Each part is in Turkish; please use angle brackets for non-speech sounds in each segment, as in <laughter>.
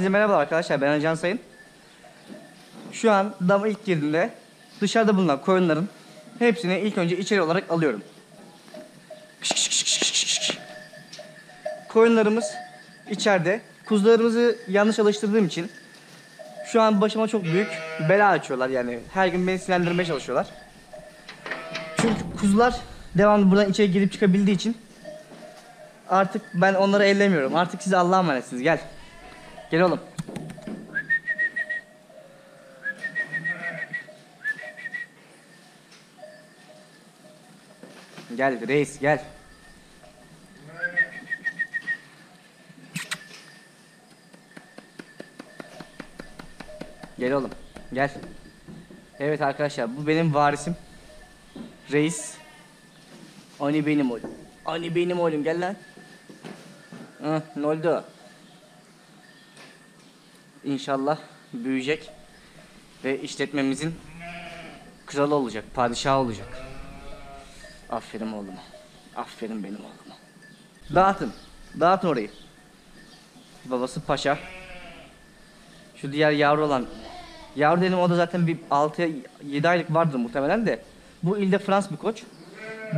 Herkese merhaba arkadaşlar ben Can Sayın. Şu an dama ilk girdiğimde dışarıda bulunan koyunların hepsini ilk önce içeri olarak alıyorum. Koyunlarımız içeride. Kuzularımızı yanlış alıştırdığım için şu an başıma çok büyük bela açıyorlar yani. Her gün beni sinirlendirmeye çalışıyorlar. Çünkü kuzular devamlı buradan içeri girip çıkabildiği için artık ben onları ellemiyorum. Artık size Allah'a emanetsiniz. Gel. Gel oğlum. Gel reis gel. Gel oğlum. Gel. Evet arkadaşlar bu benim varisim. Reis. Ani benim oğlum. Ani benim oğlum gel lan. Hı, ne oldu? İnşallah büyüyecek ve işletmemizin kralı olacak, padişahı olacak. Aferin oğluma. Aferin benim oğluma. Dağıtın. Dağıtın orayı. Babası paşa. Şu diğer yavru olan yavru dedim o da zaten bir 6-7 aylık vardır muhtemelen de. Bu ilde Frans bir koç.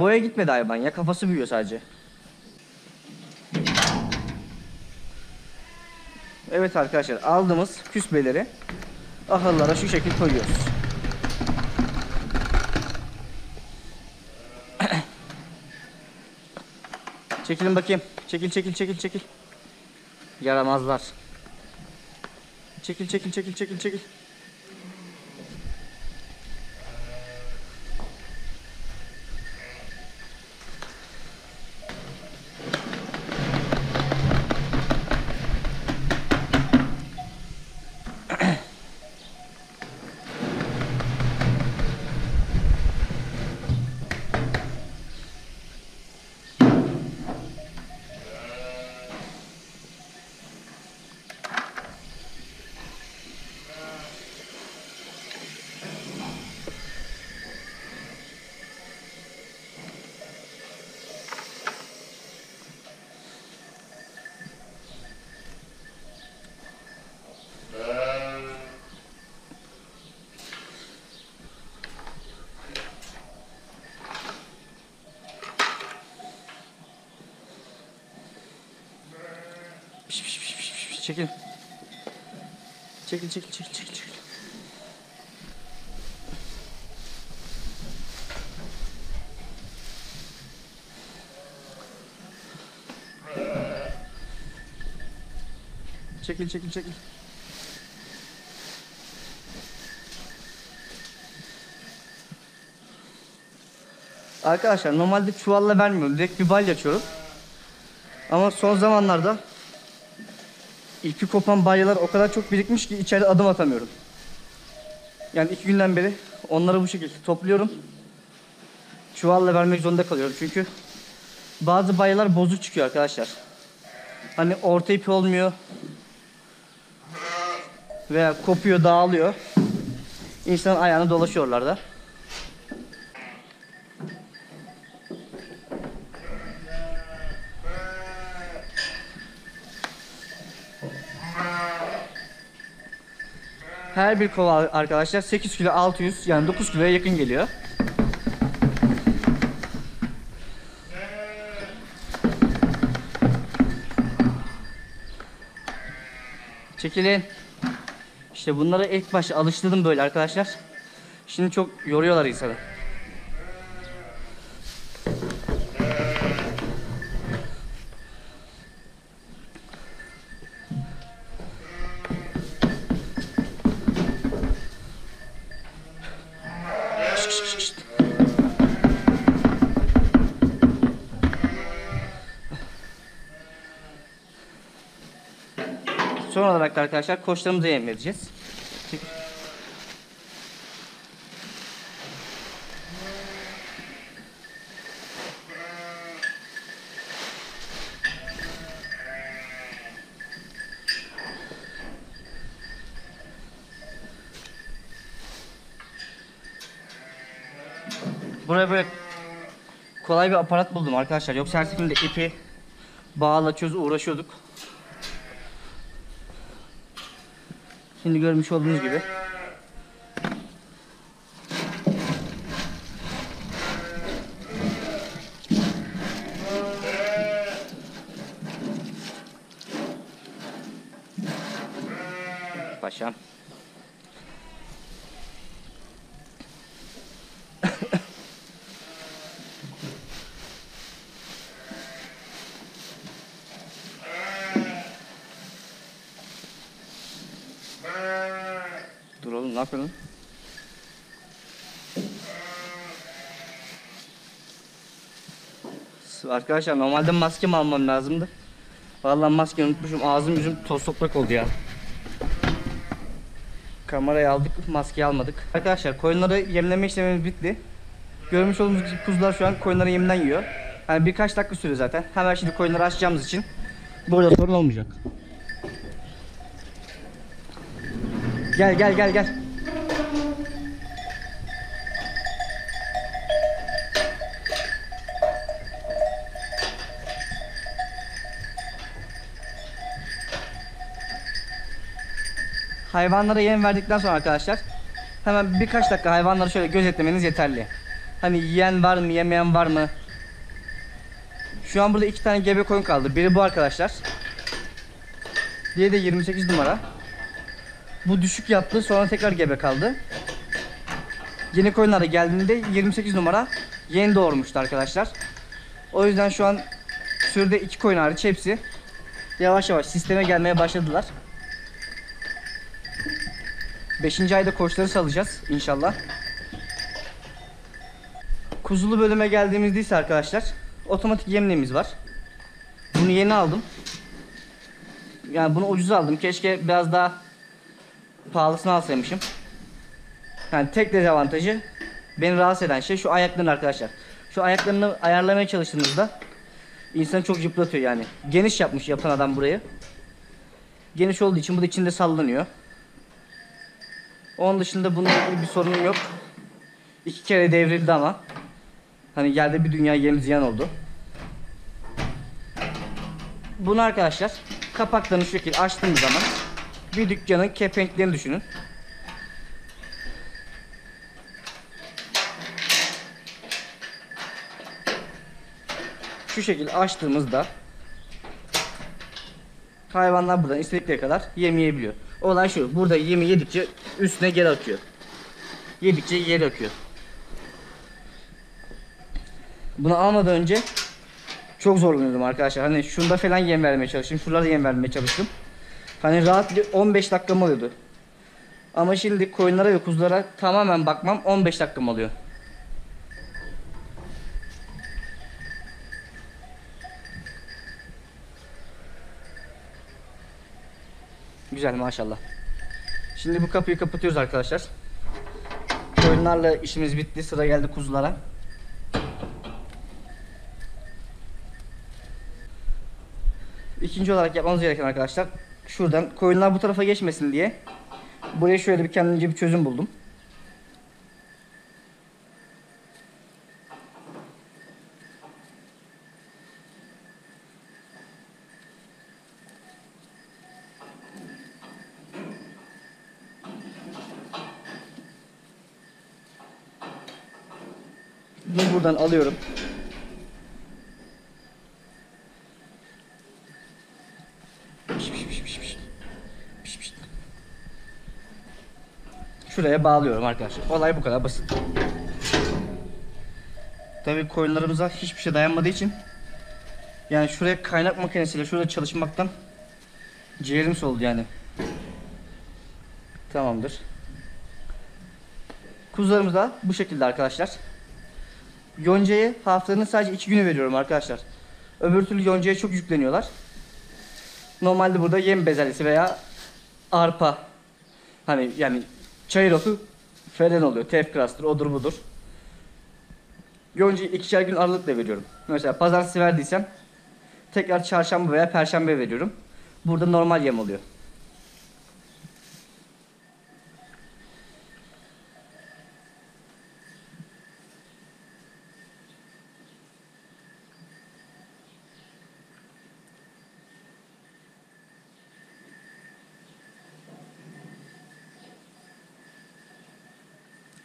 Boya gitmedi hayvan ya kafası büyüyor sadece. Evet arkadaşlar aldığımız küsbeleri ahırlara şu şekil koyuyoruz. <clears throat> Çekilin bakayım. Çekil çekil çekil çekil. Yaramazlar. Çekil çekil çekil çekil çekil. Piş, piş, piş, piş, piş, Çekil. Çekil çekil çekil çekil çekil. Çekil çekil çekil. Arkadaşlar normalde çuvalla vermiyorum. Direkt bir balya açıyorum. Ama son zamanlarda ipi kopan balyalar o kadar çok birikmiş ki içeri adım atamıyorum. Yani iki günden beri onları bu şekilde topluyorum. Çuvalla vermek zorunda kalıyorum çünkü bazı balyalar bozuk çıkıyor arkadaşlar. Hani orta ipi olmuyor veya kopuyor, dağılıyor. İnsanın ayağına dolaşıyorlar da. Her bir kova arkadaşlar 8 kilo 600 yani 9 kiloya yakın geliyor. Çekilin. İşte bunları ilk başta alıştırdım böyle arkadaşlar. Şimdi çok yoruyorlar insanı. Son olarak da arkadaşlar koçlarımıza yem vereceğiz. Buraya böyle kolay bir aparat buldum arkadaşlar. Yoksa her seferinde ipi bağla çöz uğraşıyorduk. Şimdi görmüş olduğunuz gibi. Yapıyorsun? Arkadaşlar normalde maskemi almam lazımdı. Vallahi maskeyi unutmuşum. Ağzım yüzüm toz toprak oldu ya. Kamerayı aldık, maskeyi almadık. Arkadaşlar koyunları yemleme işlemimiz bitti. Görmüş olduğunuz gibi kuzular şu an koyunların yeminden yiyor. Yani birkaç dakika sürüyor zaten. Hemen şimdi koyunları açacağımız için burada sorun olmayacak. Gel gel gel gel. Hayvanlara yem verdikten sonra arkadaşlar hemen birkaç dakika hayvanları şöyle gözetlemeniz yeterli. Hani yiyen var mı, yemeyen var mı? Şu an burada iki tane gebe koyun kaldı. Biri bu arkadaşlar. Diğeri de 28 numara. Bu düşük yaptı sonra tekrar gebe kaldı. Yeni koyunlara geldiğinde 28 numara yeni doğurmuştu arkadaşlar. O yüzden şu an sürüde iki koyun hariç hepsi yavaş yavaş sisteme gelmeye başladılar. 5. ayda koçları salacağız inşallah. Kuzulu bölüme geldiğimizde ise arkadaşlar otomatik yemliğimiz var. Bunu yeni aldım. Yani bunu ucuz aldım. Keşke biraz daha pahalısını alsaymışım. Yani tek dezavantajı beni rahatsız eden şey şu ayakların arkadaşlar. Şu ayaklarını ayarlamaya çalıştığınızda insanı çok yıpratıyor yani. Geniş yapmış yapan adam burayı. Geniş olduğu için bu da içinde sallanıyor. Onun dışında bununla ilgili bir sorunum yok. İki kere devrildi ama. Hani yerde bir dünya yem ziyan oldu. Bunu arkadaşlar kapaklarını şu şekilde açtığımız zaman bir dükkanın kepenklerini düşünün. Şu şekilde açtığımızda hayvanlar buradan istedikleri kadar yem yiyebiliyor. Olay şu. Burada yemi yedikçe üstüne geri akıyor. Yedikçe geri akıyor. Bunu almadan önce çok zorlanıyordum arkadaşlar. Hani şunda falan yem vermeye çalıştım. Şuralarda yem vermeye çalıştım. Hani rahat bir 15 dakikam oluyordu. Ama şimdi koyunlara ve kuzulara tamamen bakmam 15 dakikam oluyor. Güzel maşallah. Şimdi bu kapıyı kapatıyoruz arkadaşlar. Koyunlarla işimiz bitti. Sıra geldi kuzulara. İkinci olarak yapmamız gereken arkadaşlar şuradan koyunlar bu tarafa geçmesin diye buraya şöyle bir kendimce bir çözüm buldum. Bunu buradan alıyorum. Şuraya bağlıyorum arkadaşlar. Olay bu kadar basit. Tabii koyunlarımıza hiçbir şey dayanmadığı için yani şuraya kaynak makinesiyle şurada çalışmaktan ciğerim soldu yani. Tamamdır. Kuzularımız da bu şekilde arkadaşlar. Yoncayı haftanın sadece iki günü veriyorum arkadaşlar. Öbür türlü yoncaya çok yükleniyorlar. Normalde burada yem bezelyesi veya arpa hani yani çayır otu falan oluyor. Tefkrastır, odur budur. Yoncayı ikişer gün aralıkla veriyorum. Mesela pazartesi verdiysem tekrar çarşamba veya perşembe veriyorum. Burada normal yem oluyor.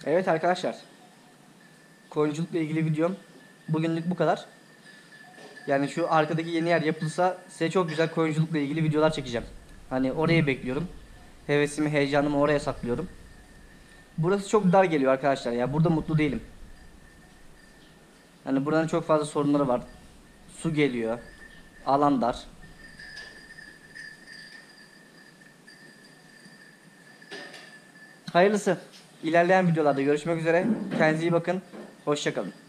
Evet arkadaşlar. Koyunculukla ilgili videom bugünlük bu kadar. Yani şu arkadaki yeni yer yapılsa size çok güzel koyunculukla ilgili videolar çekeceğim. Hani orayı bekliyorum. Hevesimi, heyecanımı oraya saklıyorum. Burası çok dar geliyor arkadaşlar ya. Burada mutlu değilim. Hani buranın çok fazla sorunları var. Su geliyor. Alan dar. Hayırlısı. İlerleyen videolarda görüşmek üzere. Kendinize iyi bakın. Hoşçakalın.